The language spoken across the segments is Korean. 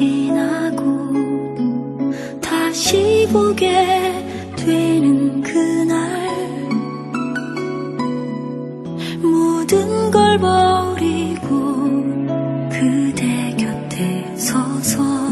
지나고 다시 보게 되는 그날 모든 걸 버리고 그대 곁에 서서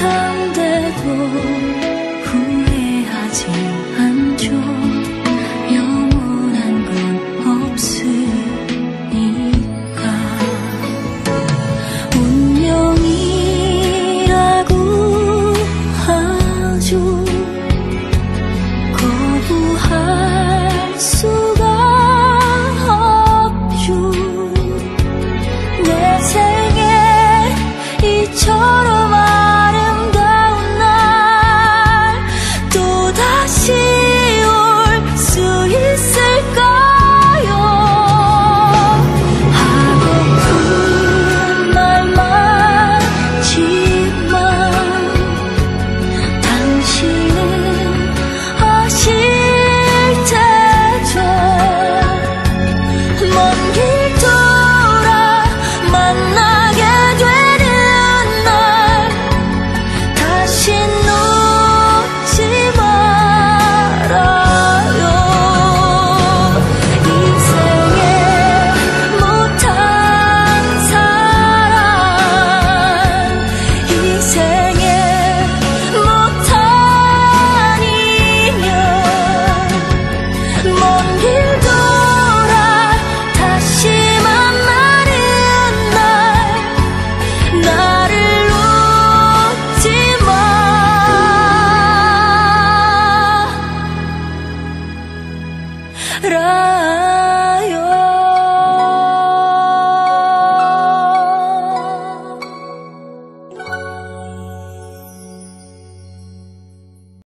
못한데도.